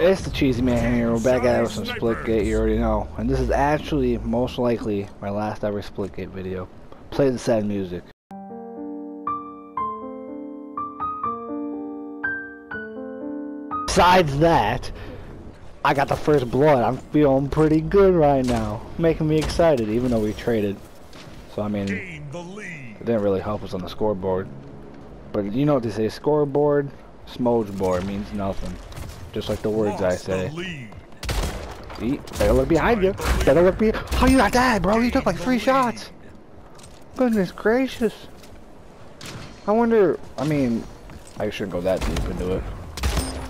It's the Cheesy Man here, we're back at it with some Splitgate, you already know. And this is actually, most likely, my last ever Splitgate video. Play the sad music. Besides that, I got the first blood. I'm feeling pretty good right now. Making me excited, even though we traded. So, I mean, it didn't really help us on the scoreboard. But you know what they say, scoreboard, smoge board means nothing. Just like the words I say. Eat. Better look behind you. Better look be. How you not dead, bro? You took like three shots. Goodness gracious. I wonder. I mean, I shouldn't go that deep into it.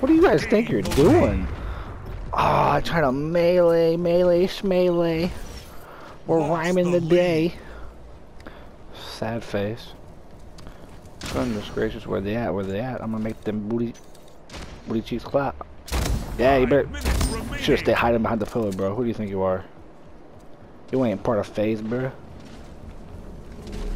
What do you guys think you're doing? Ah, oh, trying to melee, melee, melee. We're rhyming the day. Sad face. Goodness gracious, where they at? Where they at? I'm gonna make them booty, booty cheeks clap. Yeah, you better. Should've stayed hiding behind the pillar, bro. Who do you think you are? You ain't part of phase, bro.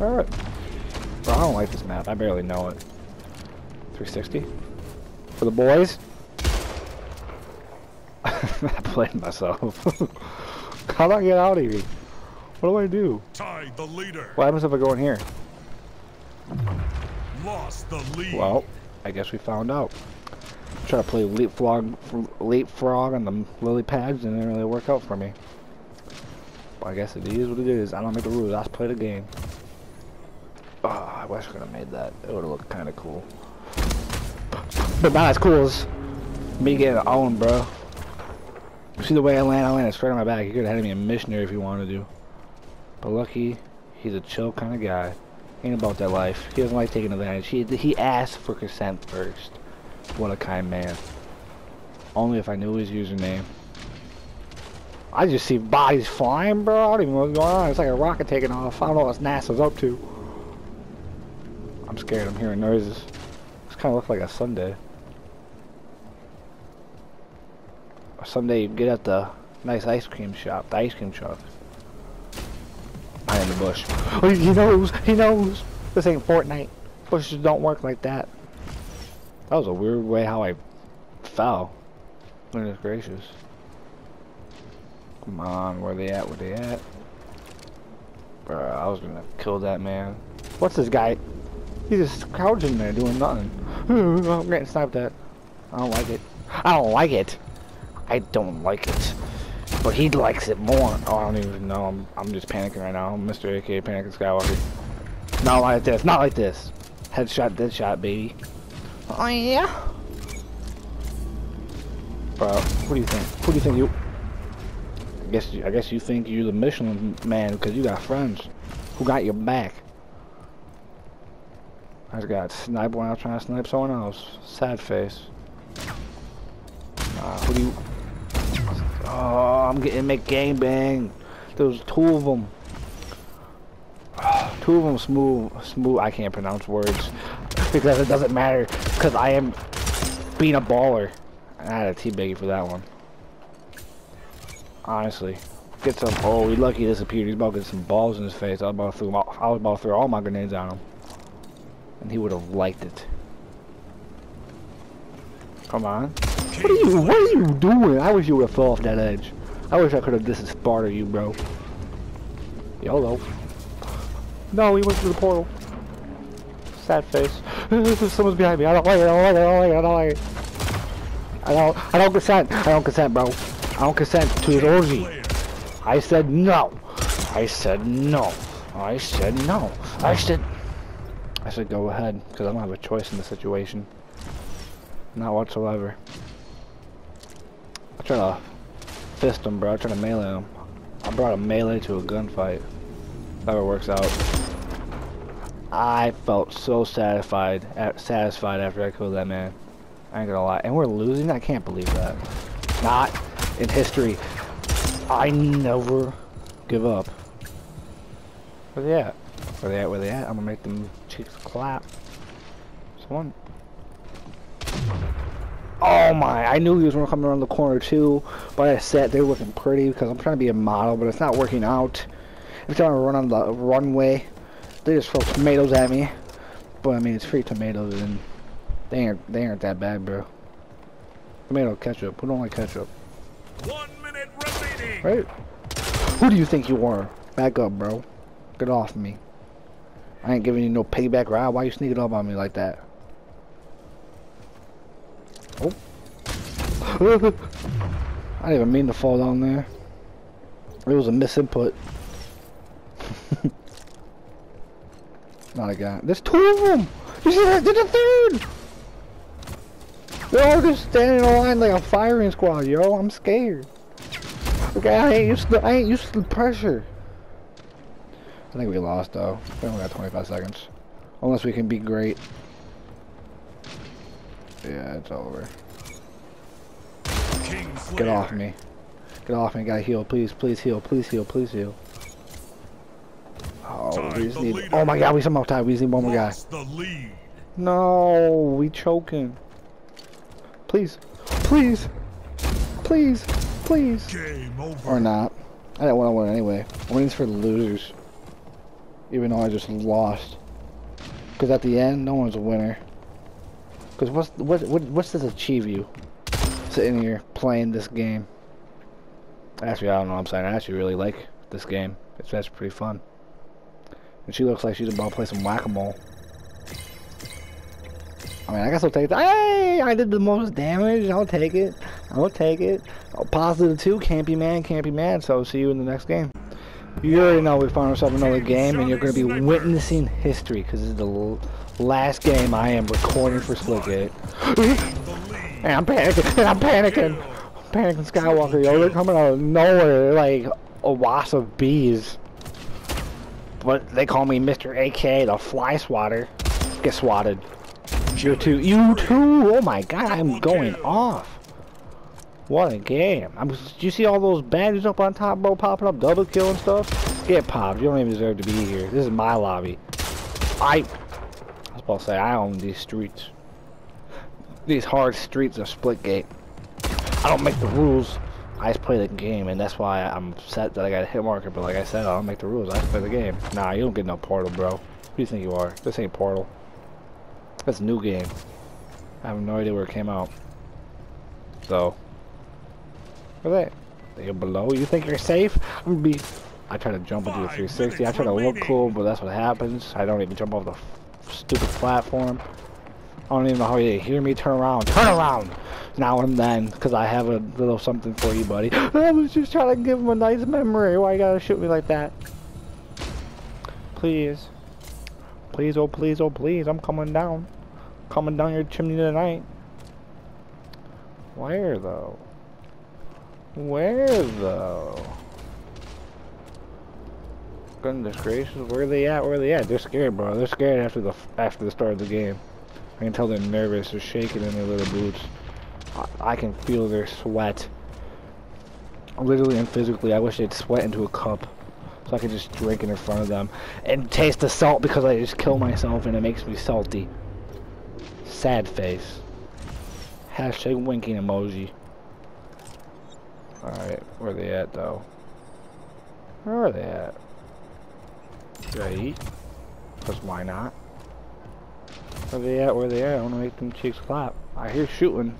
Alright. Bro, I don't like this map. I barely know it. 360? For the boys? I played myself. How do I get out of here? What do I do? Tied the leader. What happens if I go in here? Lost the lead. Well, I guess we found out. Try to play leapfrog, leapfrog on the lily pads, and it didn't really work out for me. But I guess it is what it is. I don't make the rules. I just play the game. Oh, I wish I could have made that. It would have looked kind of cool. But not as cool as me getting owned, bro. See the way I land? I landed straight on my back. You could have had me a missionary if you wanted to. But lucky, he's a chill kind of guy. Ain't about that life. He doesn't like taking advantage. He he asked for consent first. What a kind man. Only if I knew his username. I just see bodies flying, bro. I don't even know what's going on. It's like a rocket taking off. I don't know what NASA's up to. I'm scared. I'm hearing noises. This kind of looks like a sundae. A sundae you get at the nice ice cream shop. The ice cream shop. I in the bush. Oh, he knows. He knows. This ain't Fortnite. Bushes don't work like that. That was a weird way how I fell. Goodness gracious. Come on, where they at? Where they at? Bro, I was gonna kill that man. What's this guy? He's just crouching there doing nothing. I'm getting sniped at. I don't like it. I don't like it. I don't like it. But he likes it more. Oh, I don't even know. I'm, I'm just panicking right now. I'm Mr. AK Panicking Skywalker. Not like this. Not like this. Headshot, deadshot, baby. Oh yeah. Bro, what do you think? Who do you think you? I guess I guess you think you're the Michelin man because you got friends who got your back. I just got sniped when I was trying to snipe someone else. Sad face. Who do you? Oh, I'm getting make gang bang. There's two of them. Two of them smooth, smooth. I can't pronounce words because it doesn't matter because I am being a baller. I had a teabag for that one. Honestly. Get some, oh, he lucky disappeared. He's about to get some balls in his face. I was about to throw, I was about to throw all my grenades on him. And he would have liked it. Come on. What are you, what are you doing? I wish you would have fell off that edge. I wish I could have Sparta you, bro. YOLO. No, he went through the portal. Sad face. Someone's behind me. I don't like it. I don't like it. I don't like it. I don't like it. I don't. I don't consent. I don't consent, bro. I don't consent to his orgy. I said no. I said no. I said no. I said. I said go ahead because I don't have a choice in the situation. Not whatsoever. I try to fist him, bro. I try to melee him. I brought a melee to a gunfight. That works out. I felt so satisfied satisfied after I killed that man. I ain't gonna lie. And we're losing? I can't believe that. Not in history. I never give up. Where they at? Where they at? Where they at? I'm gonna make them cheeks clap. Someone. Oh my, I knew he was gonna come around the corner too, but I said they're looking pretty because I'm trying to be a model, but it's not working out. I'm trying to run on the runway they just throw tomatoes at me. But I mean, it's free tomatoes, and they aren't they aren't that bad, bro. Tomato ketchup. Who don't like ketchup? One minute remaining. Right? Who do you think you are? Back up, bro. Get off me. I ain't giving you no payback ride. Why you sneaking up on me like that? Oh. I didn't even mean to fall down there. It was a misinput. Not again. There's two of them! You see that? There's a third! They're all just standing in a line like a firing squad, yo. I'm scared. Okay, I ain't used to I ain't used to the pressure. I think we lost though. We only got 25 seconds. Unless we can be great. Yeah, it's over. Get off me. Get off me. Gotta heal. Please, please heal. Please heal. Please heal. Oh, we just need. Oh my god, we somehow tied. We just need one more guy. No, we choking. Please, please, please, please. Or not. I didn't want to win anyway. Winning's for losers. Even though I just lost. Because at the end, no one's a winner. Because what's what what what's this achieve you? Sitting here playing this game. Actually, I don't know. what I'm saying I actually really like this game. It's actually pretty fun. And she looks like she's about to play some whack-a-mole. I mean, I guess I'll take that. Hey, I did the most damage. I'll take it. I'll take it. Oh, positive two. Can't be mad. Can't be mad. So see you in the next game. You already know we found ourselves another game, and you're going to be witnessing history because this is the last game I am recording for Splitgate. and I'm panicking. And I'm panicking. I'm panicking Skywalker, yo. They're coming out of nowhere. Like a wasp of bees. But they call me Mr. AK, the fly swatter. Get swatted. You too. You too. Oh my god, I'm going off. What a game. I'm, do you see all those badges up on top, bro, popping up, double kill and stuff? Get popped. You don't even deserve to be here. This is my lobby. I, I was about to say, I own these streets. These hard streets of Splitgate. I don't make the rules. I just play the game, and that's why I'm upset that I got a hit marker. But like I said, I don't make the rules. I just play the game. Nah, you don't get no Portal, bro. Who do you think you are? This ain't Portal. That's a new game. I have no idea where it came out. So, where they? They're below. You think you're safe? I'm gonna be. I try to jump into the 360. I try to look cool, but that's what happens. I don't even jump off the stupid platform. I don't even know how you hear me turn around. Turn around! Now and then, because I have a little something for you, buddy. I was just trying to give him a nice memory. Why you gotta shoot me like that? Please. Please, oh please, oh please. I'm coming down. Coming down your chimney tonight. Where, though? Where, though? Goodness gracious, where are they at? Where are they at? They're scared, bro. They're scared after the after the start of the game. I can tell they're nervous. They're shaking in their little boots. I, can feel their sweat. Literally and physically, I wish they'd sweat into a cup so I could just drink it in front of them and taste the salt because I just kill myself and it makes me salty. Sad face. Hashtag winking emoji. Alright, where are they at though? Where are they at? Do I eat? Because why not? Where they at? Where they at? I want to make them cheeks clap. I hear shooting.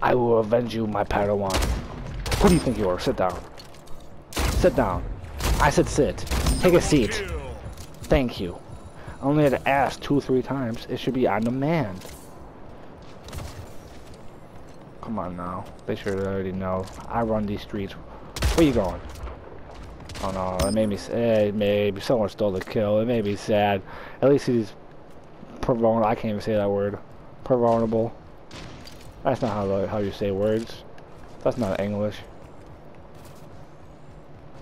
I will avenge you, my Padawan. Who do you think you are? Sit down. Sit down. I said sit. Take a seat. Thank you. I only had to ask two or three times. It should be on demand. Come on now. They should already know. I run these streets. Where you going? Oh no, it made me sad. Maybe someone stole the kill. It made me sad. At least he's vulnerable. I can't even say that word. Vulnerable. That's not how how you say words. That's not English.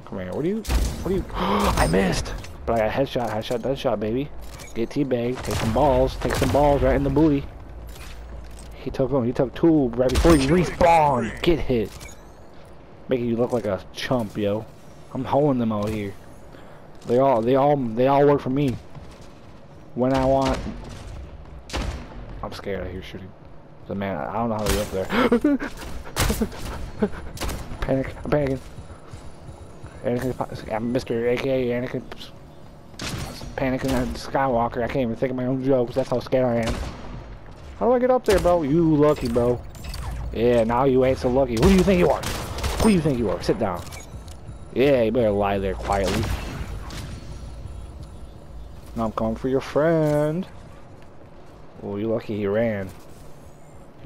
Come here. What do you? What do you? I missed. But I got headshot. Headshot. Deadshot, baby. Get teabag. Take some balls. Take some balls right in the booty. He took them. He took two right before you respawn. Get hit. Making you look like a chump, yo. I'm holding them out here. They all, they all, they all work for me. When I want. I'm scared. I hear shooting. The man, I don't know how to get up there. Panic. I'm panicking. Anakin, I'm Mr. AKA Anakin. Panicking at Skywalker. I can't even think of my own jokes. That's how scared I am. How do I get up there, bro? You lucky, bro. Yeah, now you ain't so lucky. Who do you think you are? Who do you think you are? Sit down. Yeah, you better lie there quietly. Now I'm coming for your friend. Oh, you lucky he ran.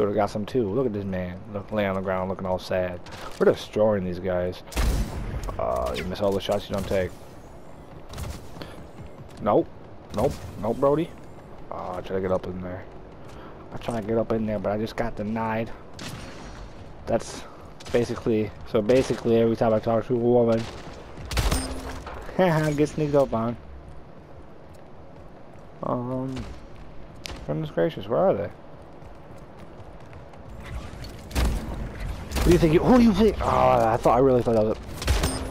He would've got some too. Look at this man. Look, laying on the ground looking all sad. We're destroying these guys. Uh, you miss all the shots you don't take. Nope. Nope. Nope, Brody. Uh, I try to get up in there. I try to get up in there, but I just got denied. That's basically, so basically every time I talk to a woman, I get sneaked up on. Um, goodness gracious, where are they? What do you think? You, do you think? Oh, I thought I really thought that was.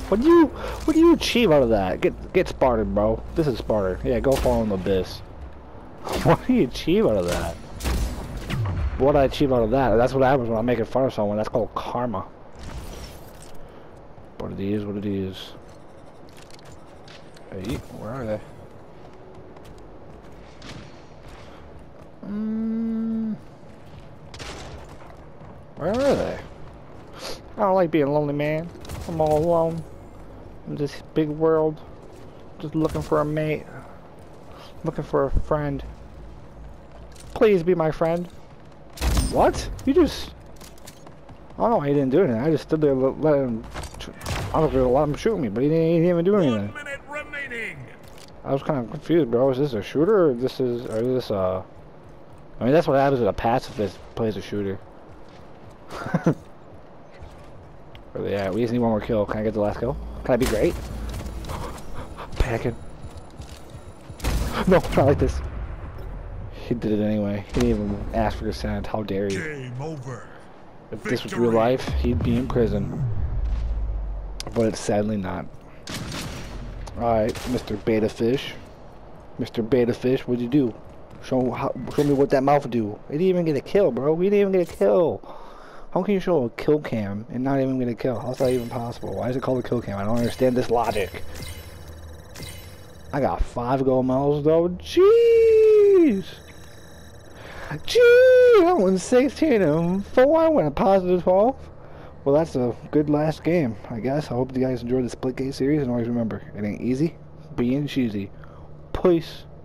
What do you? What do you achieve out of that? Get get Spartan, bro. This is Spartan. Yeah, go fall in the abyss. What do you achieve out of that? What I achieve out of that? That's what happens when I'm making fun of someone. That's called karma. What it is. What it is. Hey, where are they? Mm, where are they? I don't like being a lonely man. I'm all alone in this big world. Just looking for a mate. Looking for a friend. Please be my friend. What? You just... I don't know why he didn't do anything. I just stood there let him... I was gonna let him shoot me, but he didn't, he didn't even do anything. One minute remaining. I was kind of confused, bro. Is this a shooter or this is... Or is this a... I mean, that's what happens when a pacifist plays a shooter. Where they at? We just need one more kill. Can I get the last kill? Can I be great? Packing. No, not like this. He did it anyway. He didn't even ask for consent. How dare you? Game over. If this was real life, he'd be in prison. But it's sadly not. Alright, Mr. Beta Fish. Mr. Beta Fish, what'd you do? Show how, show me what that mouth do. It didn't even get a kill, bro. We didn't even get a kill. How can you show a kill cam and not even get a kill? How's that even possible? Why is it called a kill cam? I don't understand this logic. I got five gold medals though. Jeez. Jeez! I went 16 and 4. I went a positive 12. Well, that's a good last game, I guess. I hope you guys enjoyed the Splitgate series. And always remember, it ain't easy, being cheesy. Peace.